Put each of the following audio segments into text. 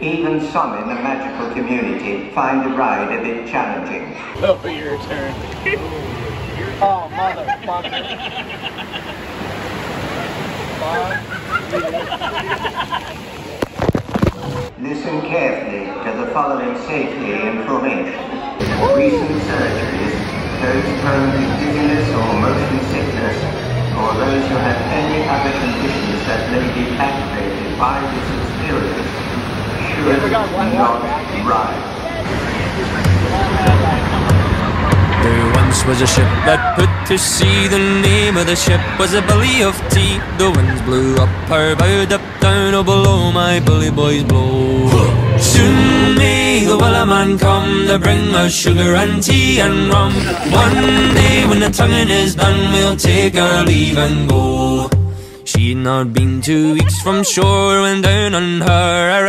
Even some in the magical community find the ride a bit challenging. Oh, your turn. oh, motherfucker. Listen carefully to the following safety information. Recent surgeries, those prone to dizziness or motion sickness, or those who have any other conditions that may be aggravated by this experience, should not ride. There once was a ship that put to sea. The name of the ship was a Billy of Tea. The winds blew up her bow, up down, oh below my bully boys blow. Soon may the Wellerman come to bring us sugar and tea and rum. One day when the tonguing is done, we'll take our leave and go. She'd not been two weeks from shore when down on her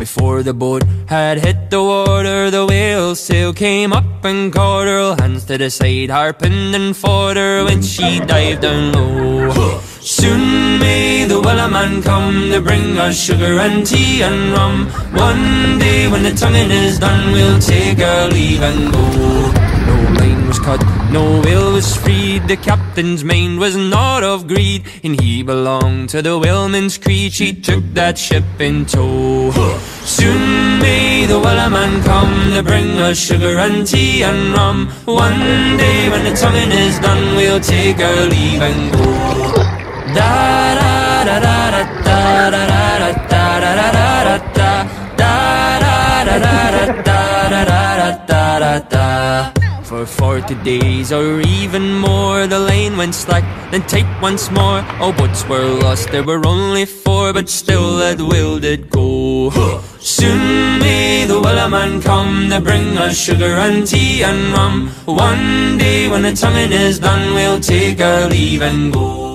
before the boat had hit the water, the whale sail came up and caught her. Hands to the side, harping and fought her when she dived down low. Soon may the Wellerman come to bring us sugar and tea and rum. One day when the tonguing is done, we'll take our leave and go. Line was cut, no whale was freed. The captain's mind was not of greed, and he belonged to the whaleman's creed. She took that ship in tow. Soon may the Wellerman come to bring us sugar and tea and rum. One day when the tonguing is done, we'll take our leave and go. For forty days or even more. The lane went slack, then tight once more. All boats were lost, there were only four But still that will did go. Soon may the Wellerman come To bring us sugar and tea and rum. One day when the tonguing is done We'll take our leave and go